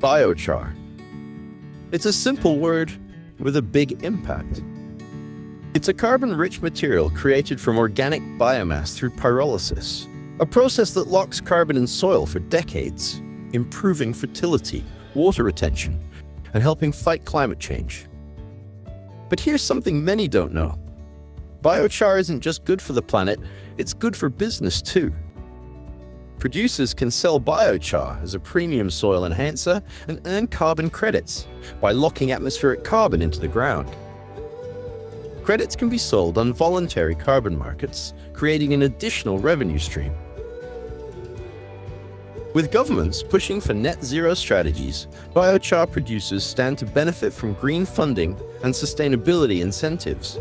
Biochar. It's a simple word with a big impact. It's a carbon-rich material created from organic biomass through pyrolysis, a process that locks carbon in soil for decades, improving fertility, water retention, and helping fight climate change. But here's something many don't know. Biochar isn't just good for the planet, it's good for business too. Producers can sell biochar as a premium soil enhancer and earn carbon credits by locking atmospheric carbon into the ground. Credits can be sold on voluntary carbon markets, creating an additional revenue stream. With governments pushing for net zero strategies, biochar producers stand to benefit from green funding and sustainability incentives.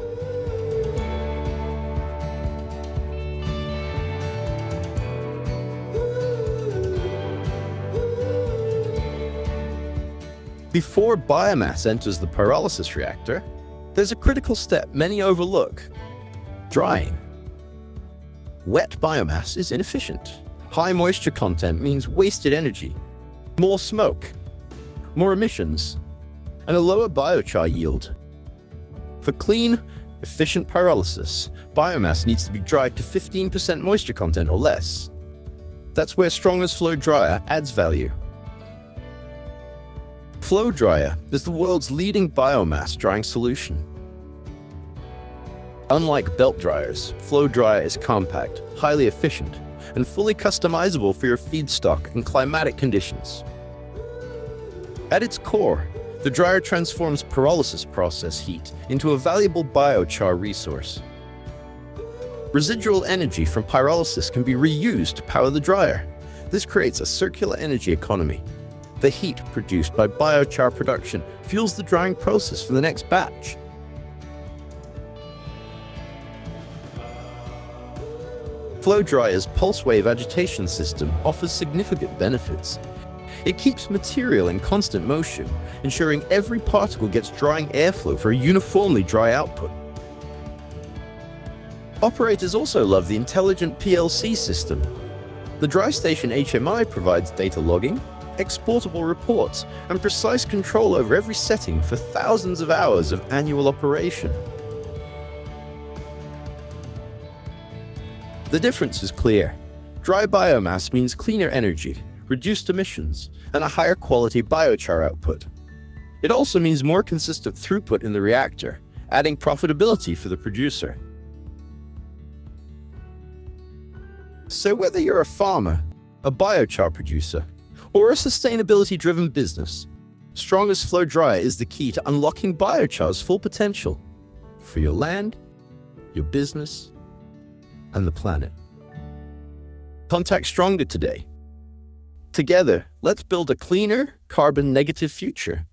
Before biomass enters the pyrolysis reactor, there's a critical step many overlook drying. Wet biomass is inefficient. High moisture content means wasted energy, more smoke, more emissions, and a lower biochar yield. For clean, efficient pyrolysis, biomass needs to be dried to 15% moisture content or less. That's where Stronga's Flow Dryer adds value. FlowDrya is the world's leading biomass drying solution. Unlike belt dryers, FlowDrya is compact, highly efficient, and fully customizable for your feedstock and climatic conditions. At its core, the dryer transforms pyrolysis process heat into a valuable biochar resource. Residual energy from pyrolysis can be reused to power the dryer. This creates a circular energy economy. The heat produced by biochar production fuels the drying process for the next batch. FlowDrya's pulse wave agitation system offers significant benefits. It keeps material in constant motion, ensuring every particle gets drying airflow for a uniformly dry output. Operators also love the intelligent PLC system. The DryStation HMI provides data logging, exportable reports, and precise control over every setting for thousands of hours of annual operation. The difference is clear. Dry biomass means cleaner energy, reduced emissions, and a higher quality biochar output. It also means more consistent throughput in the reactor, adding profitability for the producer. So whether you're a farmer, a biochar producer, or a sustainability-driven business, Stronga's Flow Dryer is the key to unlocking biochar's full potential for your land, your business, and the planet. Contact Stronger today. Together, let's build a cleaner, carbon-negative future.